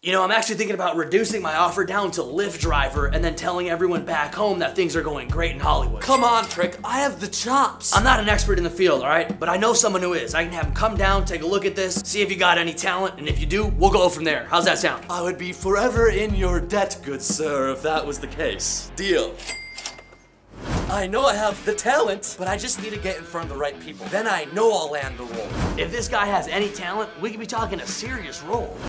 You know, I'm actually thinking about reducing my offer down to Lyft driver and then telling everyone back home that things are going great in Hollywood. Come on, Trick. I have the chops. I'm not an expert in the field, alright? But I know someone who is. I can have him come down, take a look at this, see if you got any talent, and if you do, we'll go from there. How's that sound? I would be forever in your debt, good sir, if that was the case. Deal. I know I have the talent, but I just need to get in front of the right people. Then I know I'll land the role. If this guy has any talent, we could be talking a serious role.